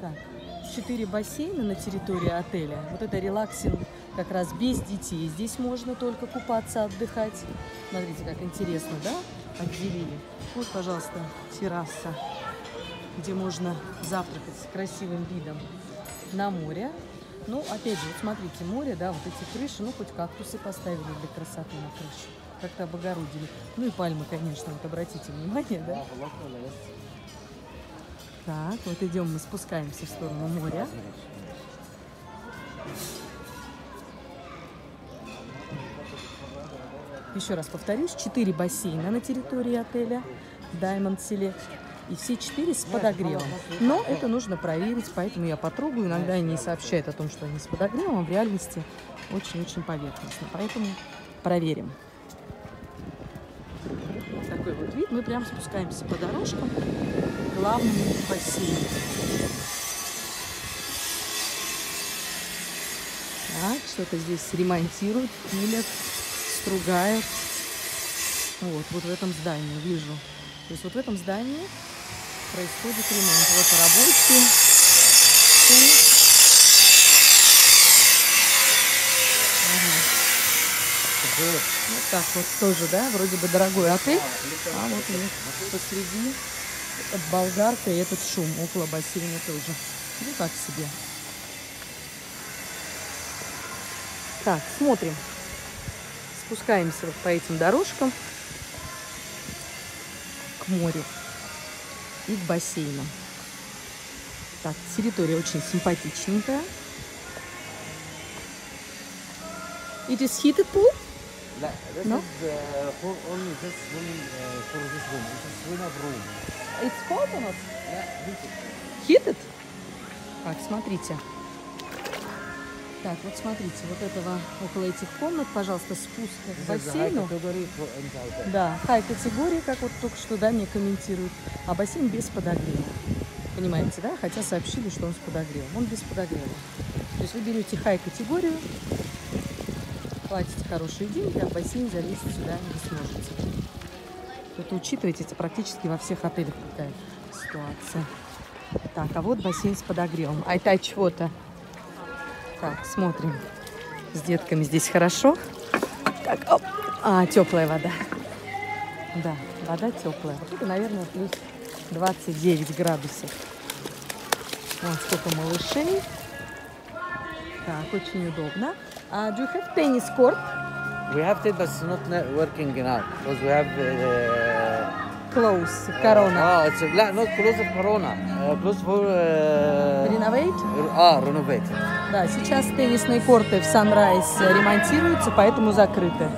Так, четыре бассейна на территории отеля. Вот это релаксинг как раз без детей. Здесь можно только купаться, отдыхать. Смотрите, как интересно, да? Отделили. Вот, пожалуйста, терраса, где можно завтракать с красивым видом на море. Ну, опять же, вот смотрите, море, да, вот эти крыши, ну, хоть кактусы поставили для красоты на крыше. Как-то облагородили. Ну и пальмы, конечно, вот обратите внимание, да? Так, вот идем, мы спускаемся в сторону моря. Еще раз повторюсь, четыре бассейна на территории отеля Diamond Select. И все четыре с подогревом. Но это нужно проверить, поэтому я потрогаю. Иногда они сообщают о том, что они с подогревом, а в реальности очень-очень поверхностно. Поэтому проверим. Такой вот вид. Мы прям спускаемся по дорожкам к главному бассейну. Так, что-то здесь ремонтируют, пилят, стругают. Вот, вот в этом здании вижу. То есть вот в этом здании происходит ремонт. Вот рабочие. Вот так вот тоже, да, вроде бы дорогой отель. А вот посреди болгарка и этот шум около бассейна тоже. Ну, так себе. Так, смотрим. Спускаемся вот по этим дорожкам к морю и к бассейну. Так, территория очень симпатичненькая. It is heated pool? this no? is uh, for only this room, uh, for this room. This is sauna room. It's hot у нас? Yeah, heated. Heated? Так, смотрите. Так, вот смотрите, вот этого, около этих комнат, пожалуйста, спуск к бассейну. Да, хай категория, как вот только что, да, мне комментируют. А бассейн без подогрева. Понимаете, да? Хотя сообщили, что он с подогревом. Он без подогрева. То есть вы берете хай категорию, платите хорошие деньги, а в бассейн залезть сюда не сможете. Это учитывайте, это практически во всех отелях такая ситуация. Так, а вот бассейн с подогревом. Айтач фото. Так, смотрим. С детками здесь хорошо. Так, оп. А, теплая вода. Да, вода теплая. Вот это, наверное, плюс 29 градусов. Вон сколько малышей. Так, очень удобно. Uh, do you have tennis court? We have it, but it's not working now because we have uh, close Corona. Uh, oh, it's لا not close of Corona, uh, close for renovate. А, uh, renovate. Да, сейчас теннисные корты в Sunrise ремонтируются, поэтому закрыты.